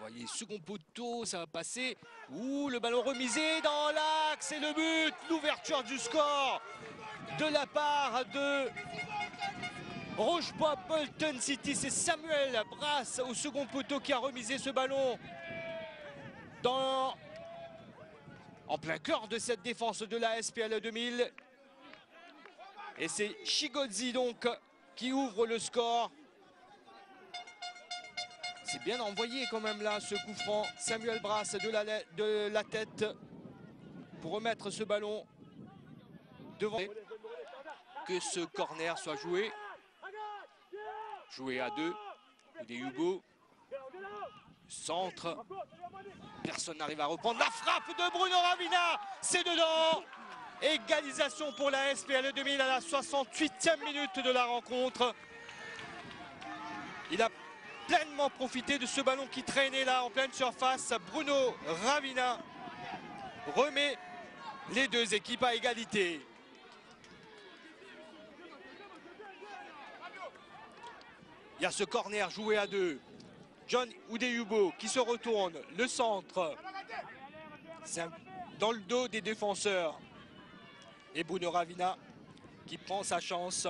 voyez, second poteau, ça va passer. Ouh, le ballon remisé dans l'axe et le but, l'ouverture du score de la part de Rochebois Bolton City. C'est Samuel Brass au second poteau qui a remisé ce ballon en plein cœur de cette défense de la SPL 2000. Et c'est Shigodzi donc qui ouvre le score. C'est bien envoyé quand même là ce coup franc. Samuel Brass de la, tête pour remettre ce ballon devant. Que ce corner soit joué. Joué à deux. Des Hugo. Centre. Personne n'arrive à reprendre. La frappe de Bruno Ravina. C'est dedans. Égalisation pour la SPL 2000 à la 68e minute de la rencontre. Il a pleinement profité de ce ballon qui traînait là en pleine surface. Bruno Ravina remet les deux équipes à égalité. Il y a ce corner joué à deux. John Oudeyubo qui se retourne, le centre. Dans le dos des défenseurs. Et Bruno Ravina qui prend sa chance